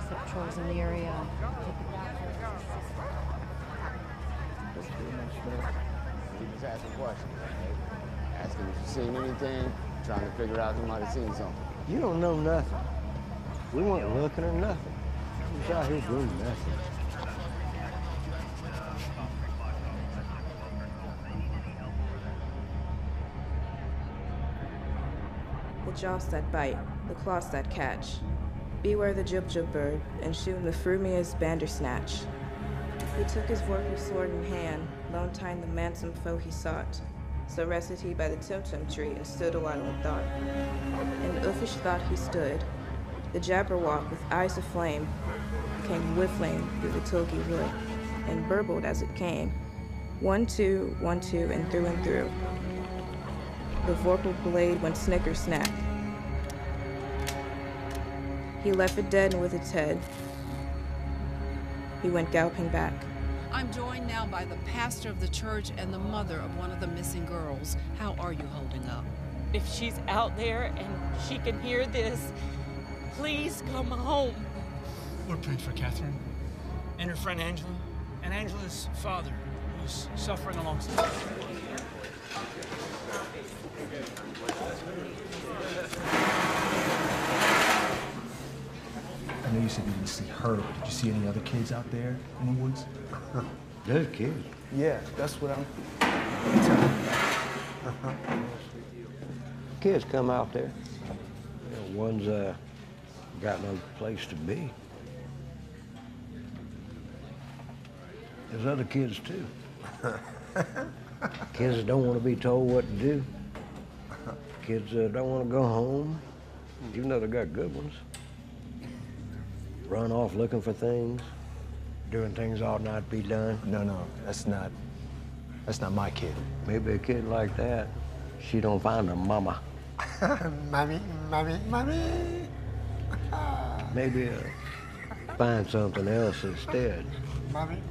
police that patrols in the area. That's pretty much fair. He was asking questions. right? Asking if you seen anything, trying to figure out who might have seen something. You don't know nothing. We weren't looking or nothing. We was out here doing nothing. The jaws that bite, the claws that catch. Beware the jubjub bird, and shoot the frumious bandersnatch. He took his vorpal sword in hand, lone time the manxome foe he sought. So rested he by the Tumtum tree and stood awhile in thought. In uffish thought he stood. The Jabberwock, with eyes of flame, came whiffling through the tulgey wood, and burbled as it came. One, two, one, two, and through and through. The vorpal blade went snicker snack. He left it dead and with its head. He went galloping back. I'm joined now by the pastor of the church and the mother of one of the missing girls. How are you holding up? If she's out there and she can hear this, please come home. We're praying for Katherine and her friend Angela and Angela's father, who's suffering alongside. Know you said you didn't see her, but did you see any other kids out there in the woods? Those kids. Yeah, that's what I'm. Kids come out there. You know, one's uh, got no place to be. There's other kids too. kids that don't want to be told what to do. Kids that don't want to go home, even though they got good ones. Run off looking for things, doing things ought not be done. No, no, that's not. That's not my kid. Maybe a kid like that, she don't find her mama. mommy, mommy, mommy. Maybe uh, find something else instead. Mommy.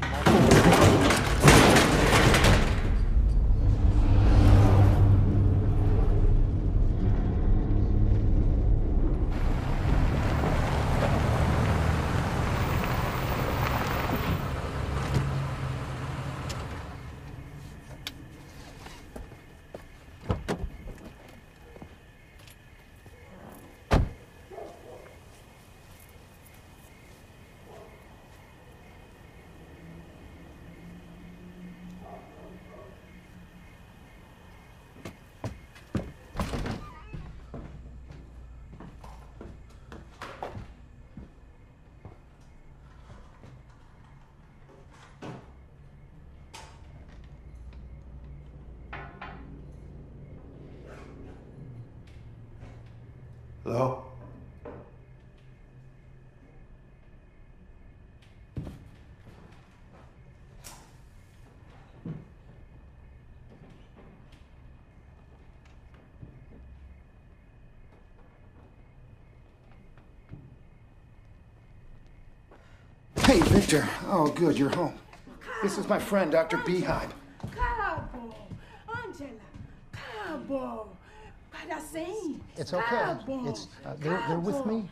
Hello? Hey, Victor. Oh, good, you're home. This is my friend, Dr. Beehive. Cabo, Angela, Cabo, para sempre. It's okay. It's uh, they're, they're with me.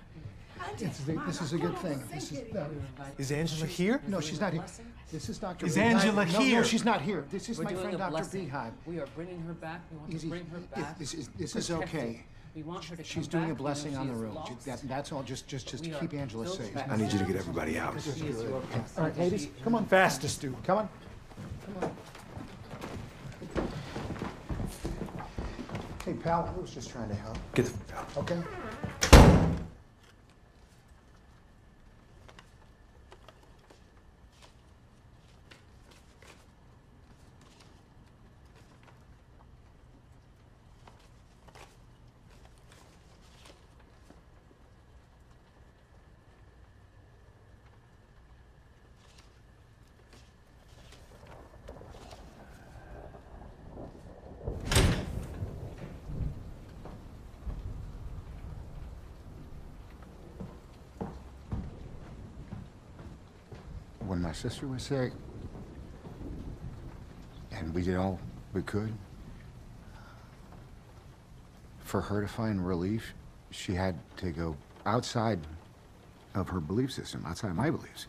It's the, this is a good thing. This is. Uh, Is Angela here? no, she's not here. This is Dr. Is Beehive. Angela no, No, here? she's not here. This is We're my friend, Dr. Beehive. We are bringing her back. We want Easy. to bring her It- back. This is this is okay. We want her to She's doing a back. We know blessing on the room. That, that's all. Just just just keep Angela so safe. fast. I need you to get everybody out. She is your blessing. All right, ladies, come on. Fastest, dude. Come on. Come on. Pal, I was just trying to help. Get the fuck out. Okay? When my sister was sick, and we did all we could for her to find relief, she had to go outside of her belief system outside of my beliefs.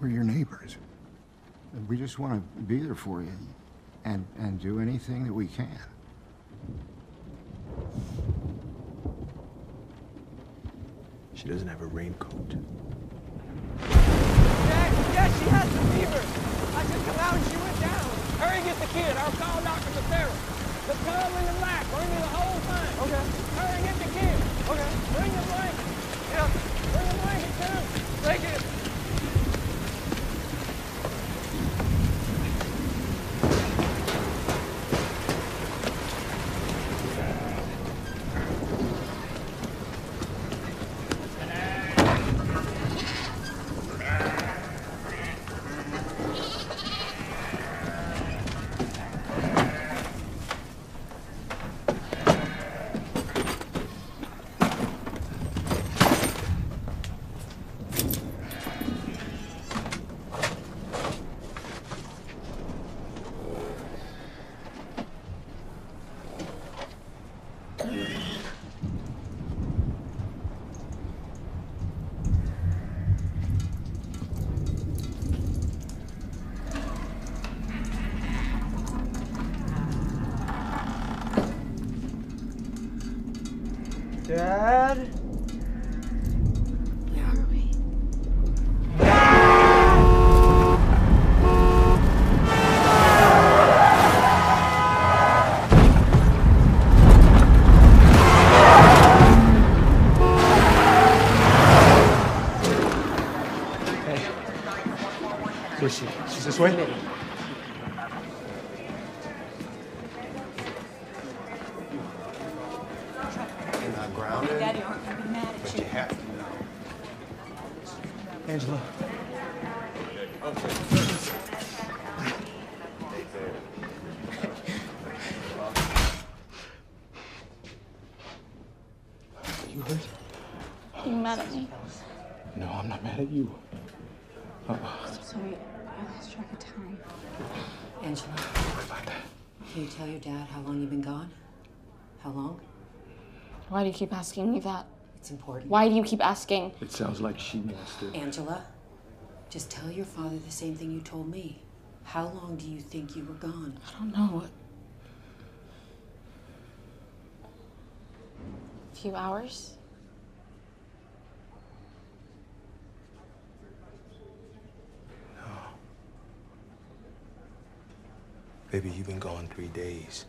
We're your neighbors. We just want to be there for you and, and do anything that we can. She doesn't have a raincoat. Dad, yes, she has the fever. I just come out and she went down. Hurry and get the kid. I'll call Dr. Becerra. The tub in the black. Bring me the whole thing. Okay. Hurry and get the kid. Okay. Bring the blanket. Yeah. Bring the blanket too. Blanket. Dad? Where are we? Where's she? She's this way? Angela. You hurt? You mad at me? No, I'm not mad at you. Uh-uh. Sorry, I lost track of time. Angela, can you tell your dad how long you've been gone? How long? Why do you keep asking me that? It's important. Why do you keep asking? It sounds like she wants to. Angela, just tell your father the same thing you told me. How long do you think you were gone? I don't know. A few hours? Baby, you've been gone three days.